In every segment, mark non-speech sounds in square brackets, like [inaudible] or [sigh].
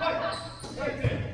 Good.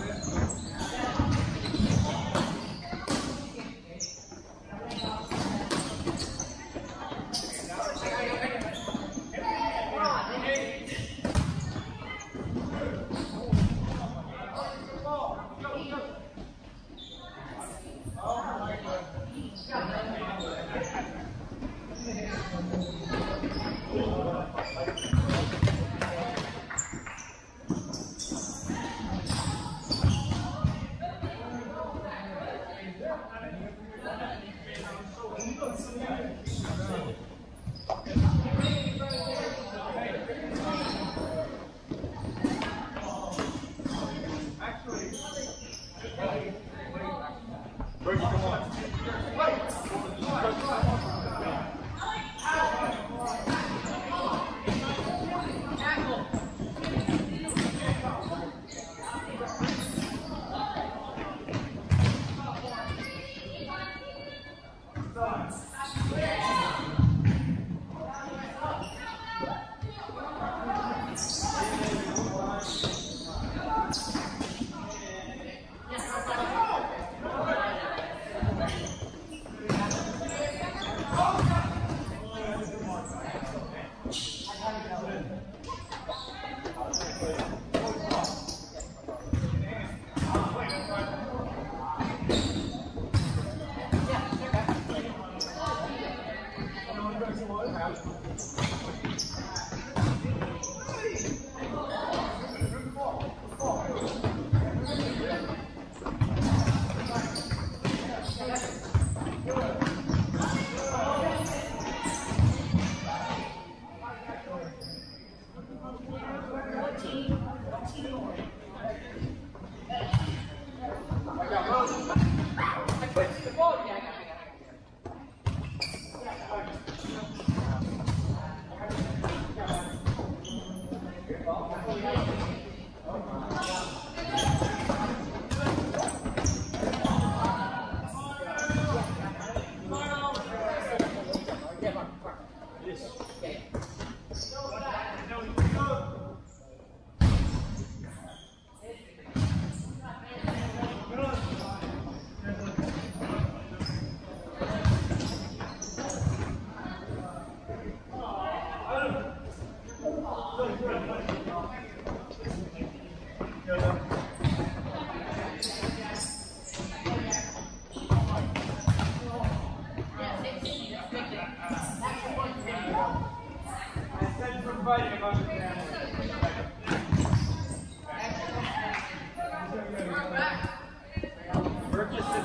little bit.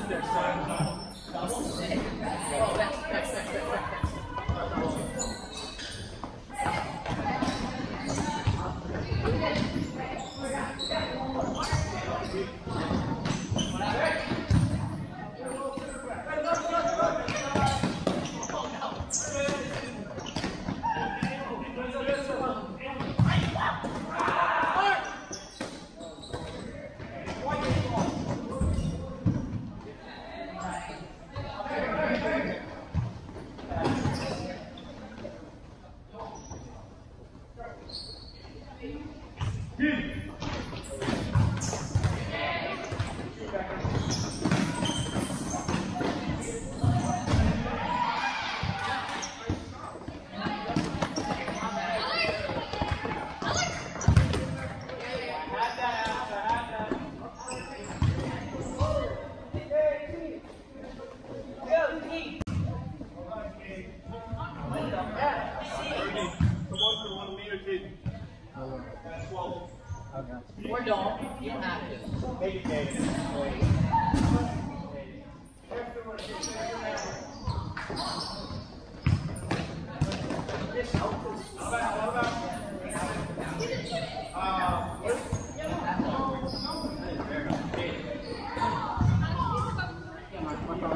Or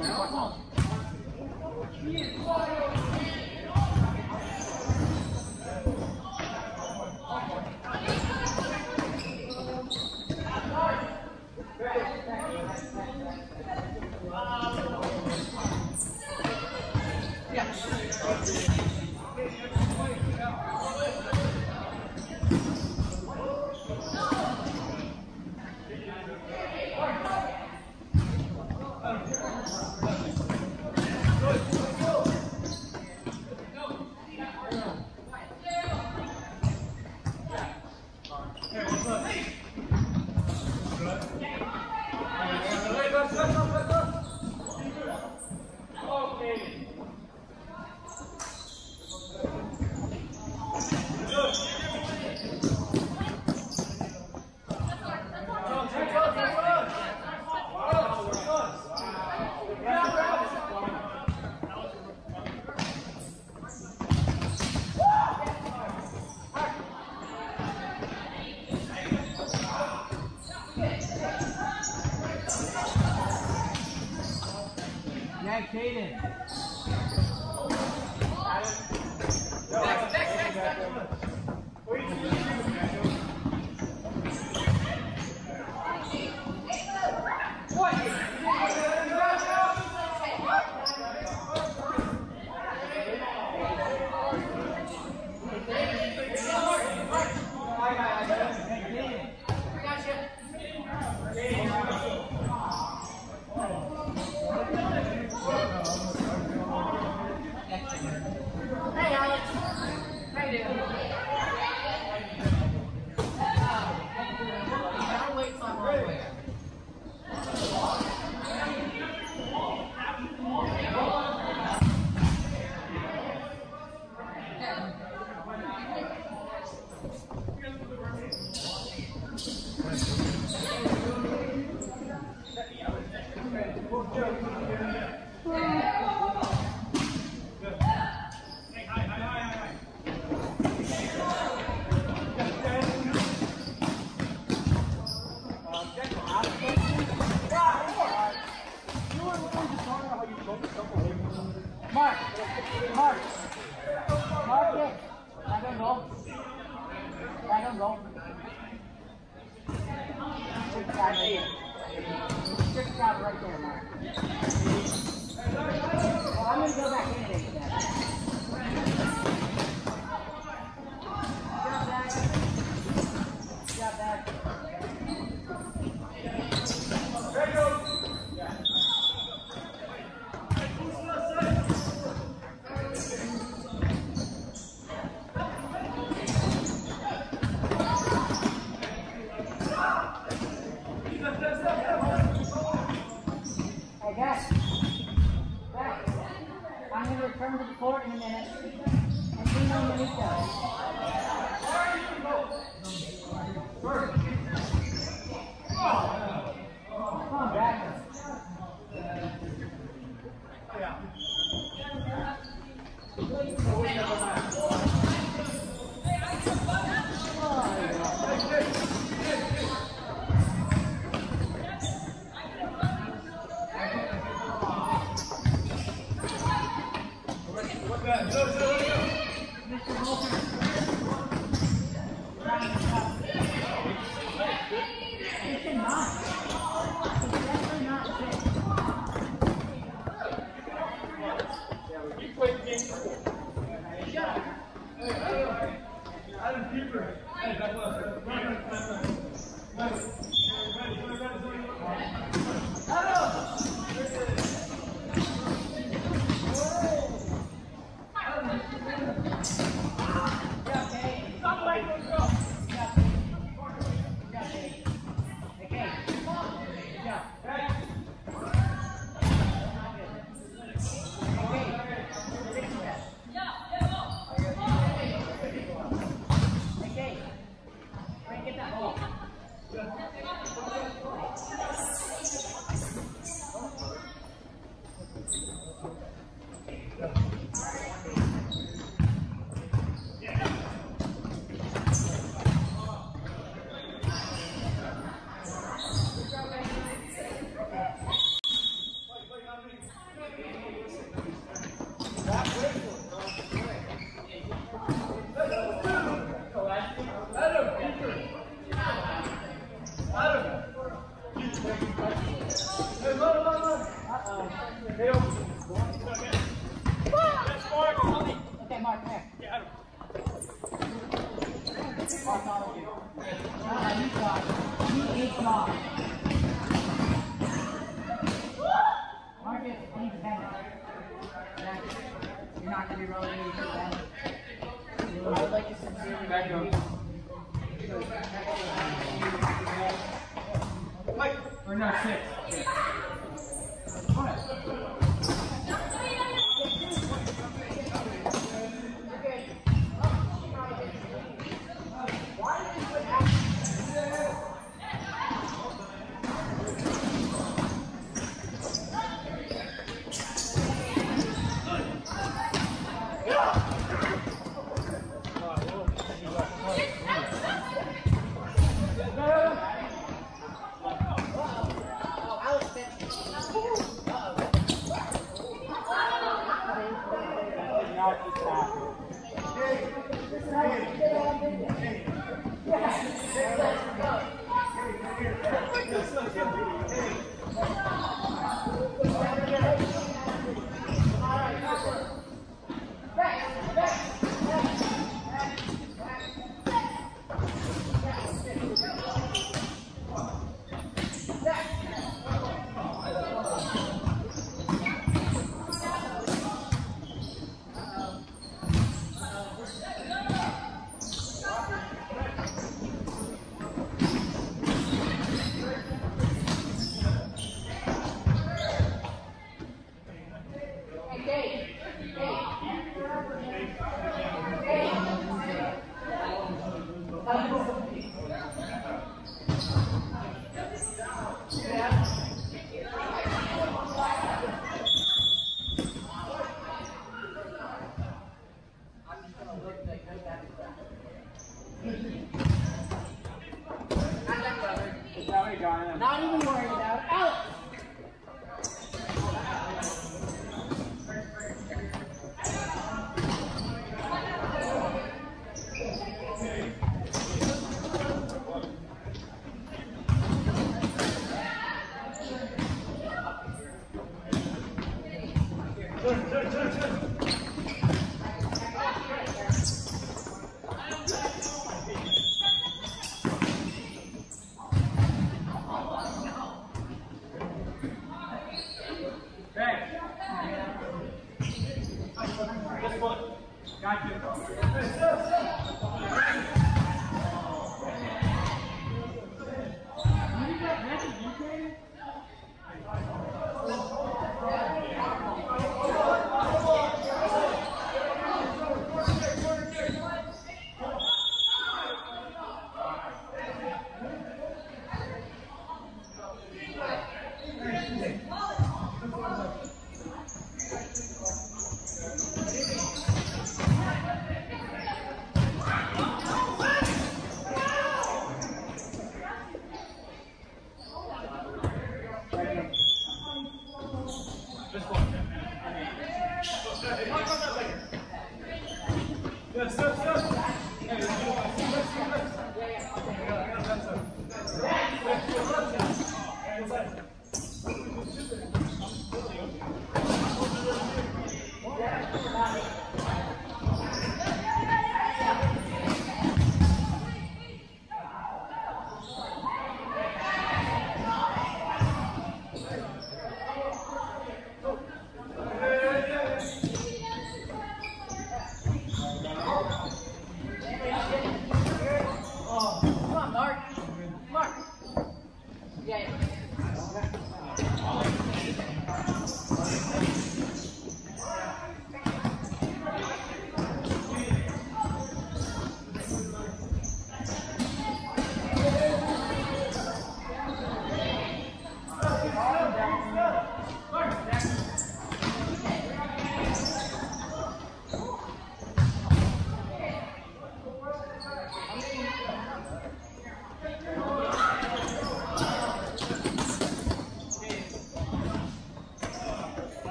我操。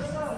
yourself.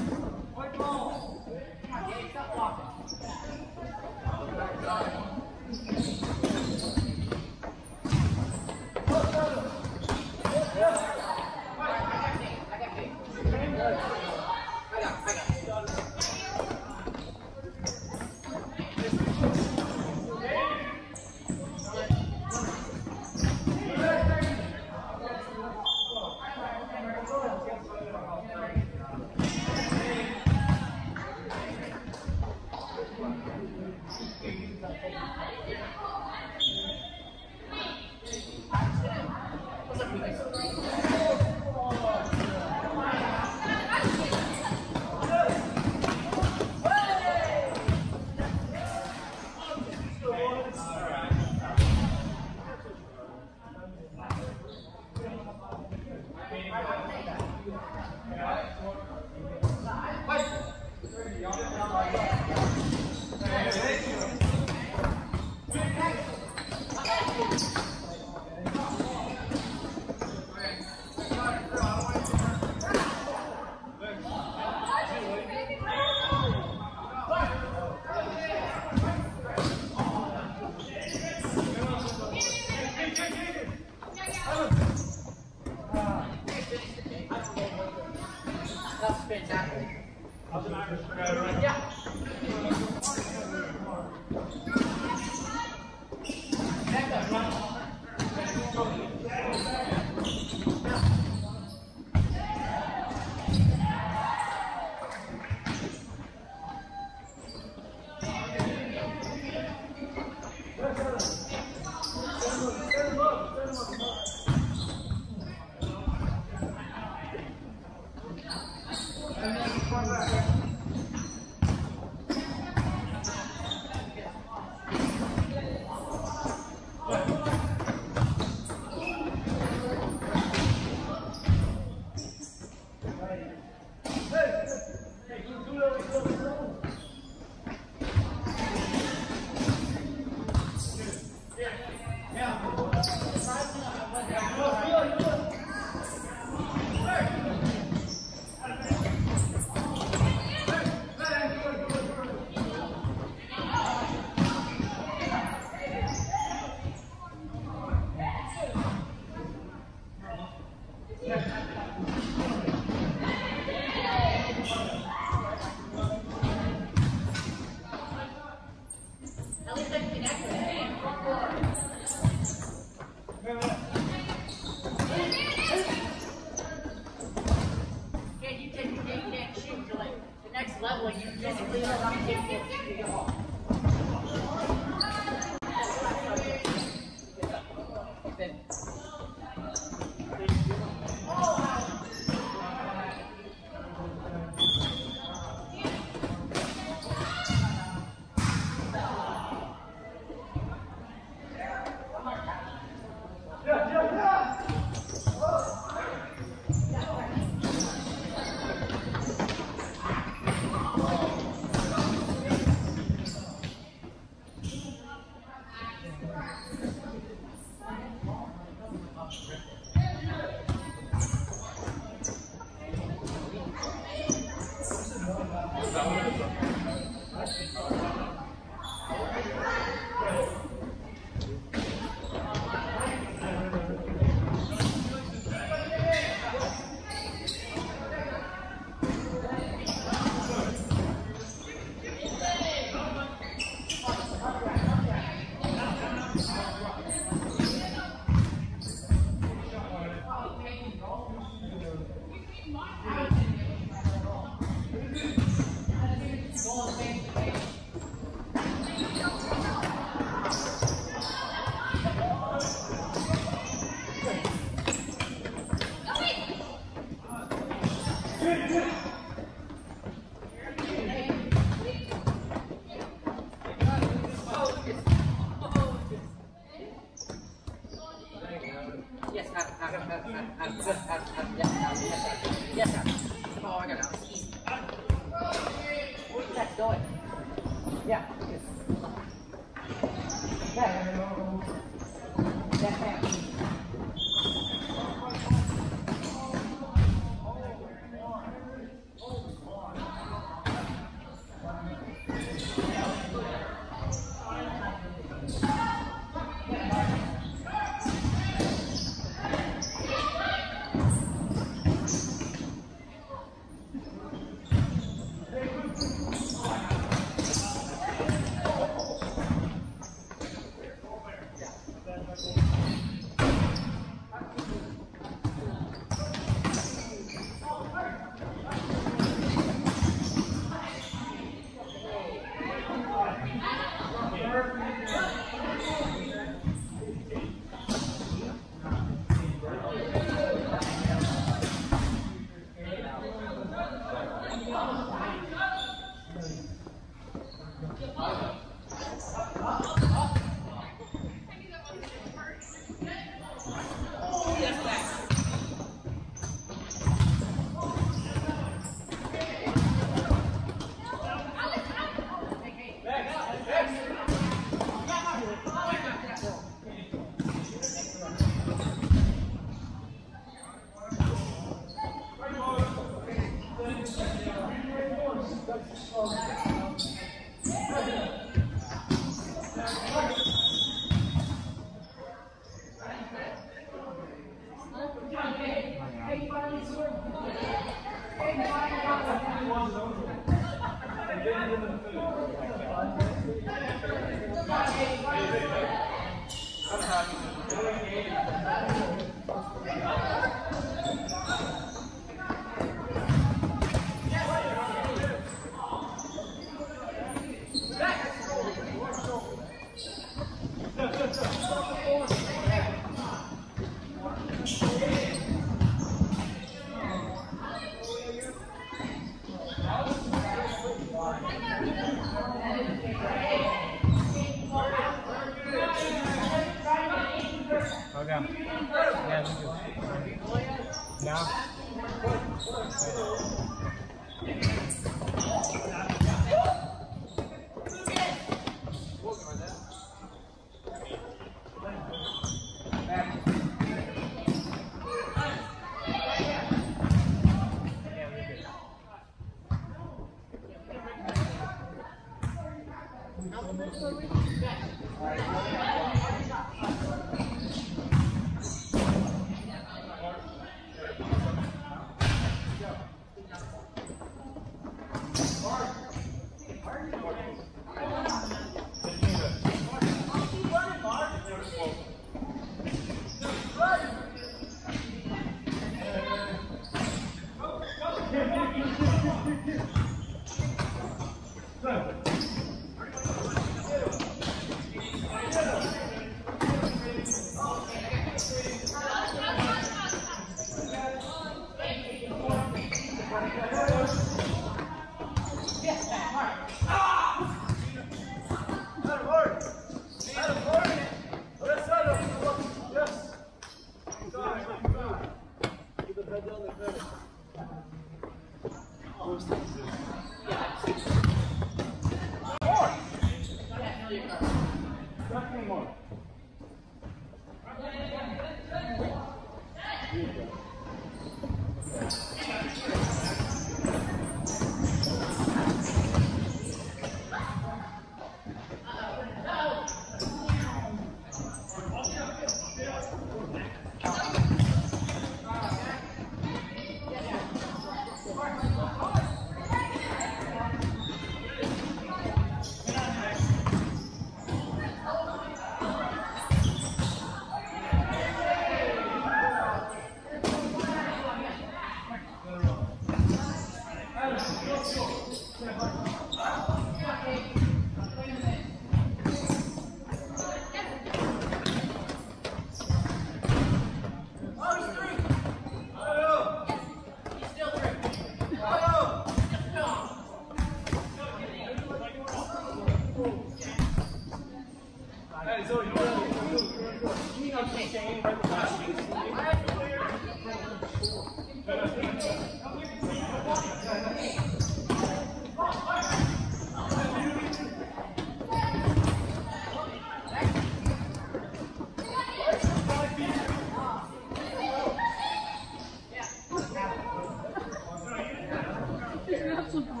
Solitude.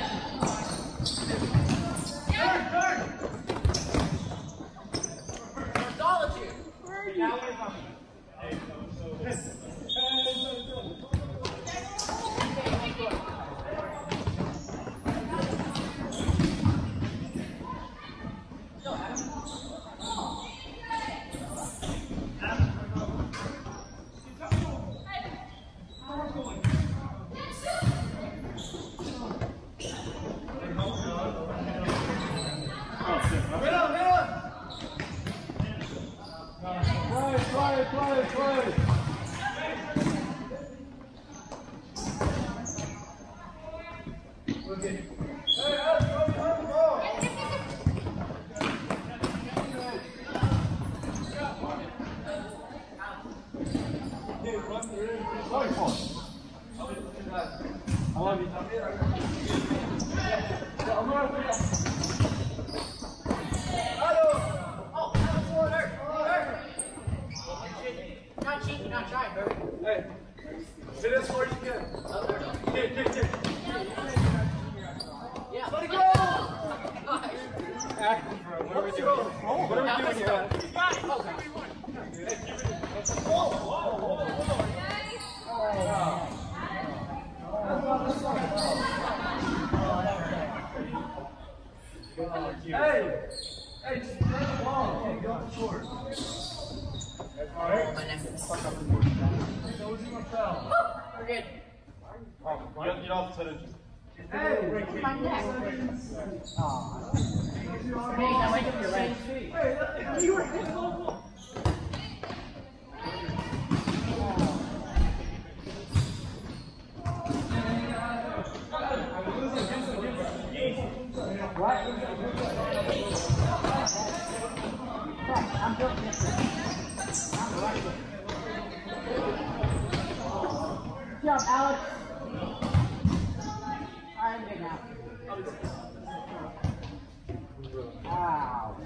[laughs] trying, Bert. Hey, hit us where you can. Hit, hit, hit. Yeah. Let it go! Acting, bro. What are we doing? What are we doing here? Hey! Hey, just play the ball. Okay, go short. Alright. My neck is Those in the foul. We're good. Get, get off the center. Hey! My neck. Hey, now wake up your right. Hey, you were job, Alex. I'm good now. Ow.